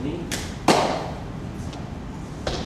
so